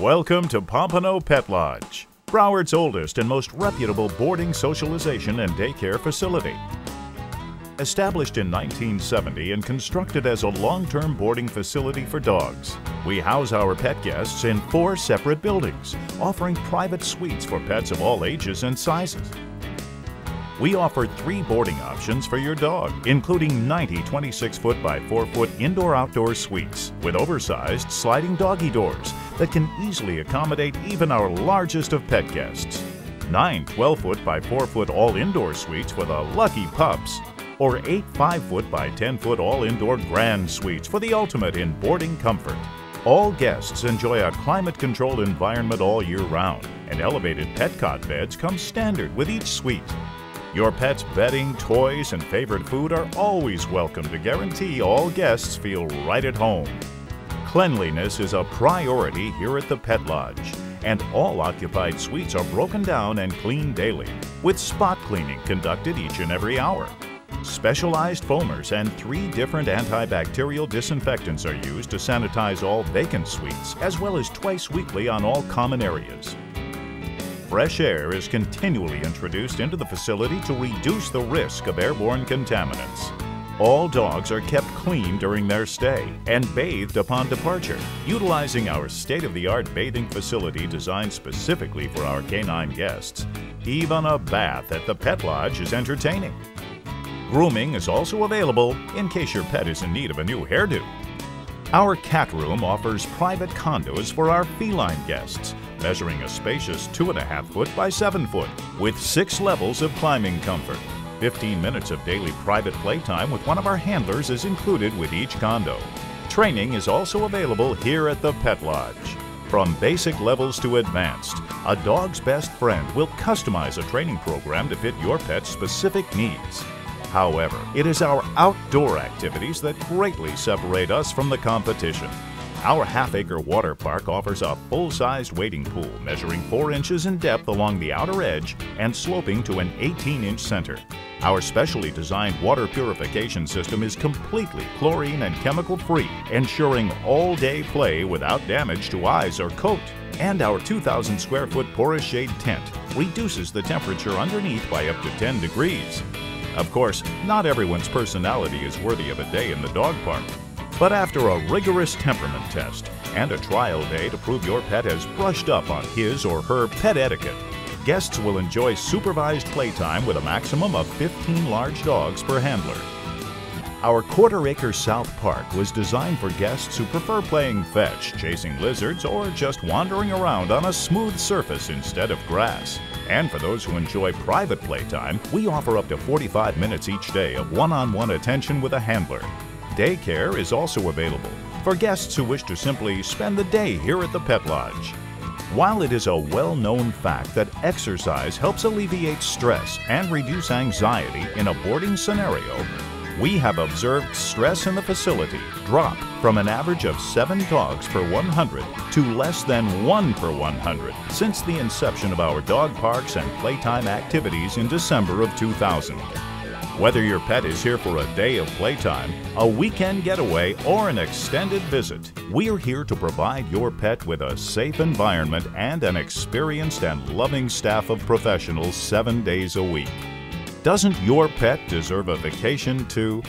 Welcome to Pompano Pet Lodge, Broward's oldest and most reputable boarding, socialization, and daycare facility. Established in 1970 and constructed as a long-term boarding facility for dogs, we house our pet guests in four separate buildings, offering private suites for pets of all ages and sizes. We offer three boarding options for your dog, including 90 26 foot by 4 foot indoor outdoor suites with oversized sliding doggy doors that can easily accommodate even our largest of pet guests. Nine 12 foot by 4 foot all indoor suites for the lucky pups, or eight 5 foot by 10 foot all indoor grand suites for the ultimate in boarding comfort. All guests enjoy a climate controlled environment all year round, and elevated pet cot beds come standard with each suite. Your pet's bedding, toys, and favorite food are always welcome to guarantee all guests feel right at home. Cleanliness is a priority here at the Pet Lodge, and all occupied suites are broken down and cleaned daily, with spot cleaning conducted each and every hour. Specialized foamers and three different antibacterial disinfectants are used to sanitize all vacant suites, as well as twice weekly on all common areas. Fresh air is continually introduced into the facility to reduce the risk of airborne contaminants. All dogs are kept clean during their stay and bathed upon departure, utilizing our state-of-the-art bathing facility designed specifically for our canine guests. Even a bath at the Pet Lodge is entertaining. Grooming is also available in case your pet is in need of a new hairdo. Our cat room offers private condos for our feline guests, measuring a spacious 2.5 foot by 7 foot, with six levels of climbing comfort. 15 minutes of daily private playtime with one of our handlers is included with each condo. Training is also available here at the Pet Lodge. From basic levels to advanced, a dog's best friend will customize a training program to fit your pet's specific needs. However, it is our outdoor activities that greatly separate us from the competition. Our half acre water park offers a full sized wading pool measuring 4 inches in depth along the outer edge and sloping to an 18 inch center. Our specially designed water purification system is completely chlorine and chemical free, ensuring all day play without damage to eyes or coat. And our 2,000 square foot porous shade tent reduces the temperature underneath by up to 10 degrees. Of course, not everyone's personality is worthy of a day in the dog park. But after a rigorous temperament test and a trial day to prove your pet has brushed up on his or her pet etiquette, guests will enjoy supervised playtime with a maximum of 15 large dogs per handler. Our quarter acre South Park was designed for guests who prefer playing fetch, chasing lizards, or just wandering around on a smooth surface instead of grass. And for those who enjoy private playtime, we offer up to 45 minutes each day of one on one attention with a handler. Daycare is also available for guests who wish to simply spend the day here at the Pet Lodge. While it is a well known fact that exercise helps alleviate stress and reduce anxiety in a boarding scenario, we have observed stress in the facility drop from an average of 7 dogs per 100 to less than 1 per 100 since the inception of our dog parks and playtime activities in December of 2000. Whether your pet is here for a day of playtime, a weekend getaway, or an extended visit, we're here to provide your pet with a safe environment and an experienced and loving staff of professionals seven days a week. Doesn't your pet deserve a vacation too?